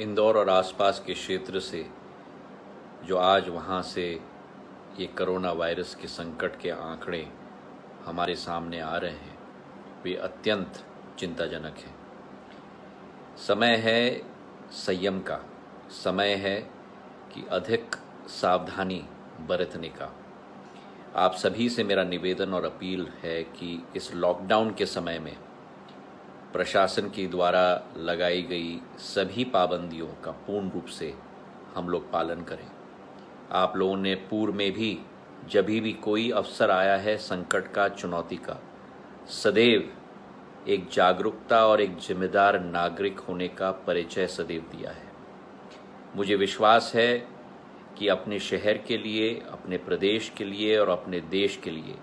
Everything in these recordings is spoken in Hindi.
इंदौर और आसपास के क्षेत्र से, जो आज वहाँ से ये कोरोना वायरस के संकट के आंकड़े हमारे सामने आ रहे हैं, वे अत्यंत चिंताजनक हैं। समय है संयम का, समय है कि अधिक सावधानी बरतने का। आप सभी से मेरा निवेदन और अपील है कि इस लॉकडाउन के समय में प्रशासन के द्वारा लगाई गई सभी पाबंदियों का पूर्ण रूप से हम लोग पालन करें। आप लोगों ने पूर्व में भी, जब भी कोई अवसर आया है संकट का, चुनौती का, सदैव एक जागरूकता और एक जिम्मेदार नागरिक होने का परिचय सदैव दिया है। मुझे विश्वास है कि अपने शहर के लिए, अपने प्रदेश के लिए और अपने देश के लिए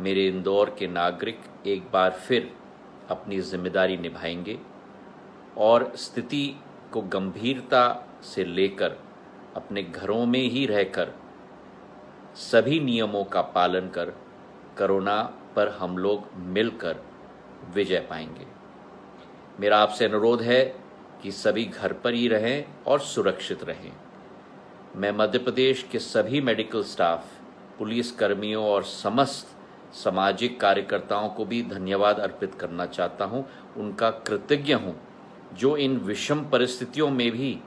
मेरे इंदौर के नागरिक एक बार फिर अपनी ज़िम्मेदारी निभाएँगे और स्थिति को गंभीरता से लेकर, अपने घरों में ही रहकर, सभी नियमों का पालन कर, कोरोना पर हम लोग मिलकर विजय पाएँगे। मेरा आपसे अनुरोध है कि सभी घर पर ही रहें और सुरक्षित रहें। मैं मध्य प्रदेश के सभी मेडिकल स्टाफ पुलिस कर्मियों और समस्त सामाजिक कार्यकर्ताओं को भी धन्यवाद अर्पित करना चाहता हूँ। उनका कृतज्ञ हूँ, जो इन विषम परिस्थितियों में भी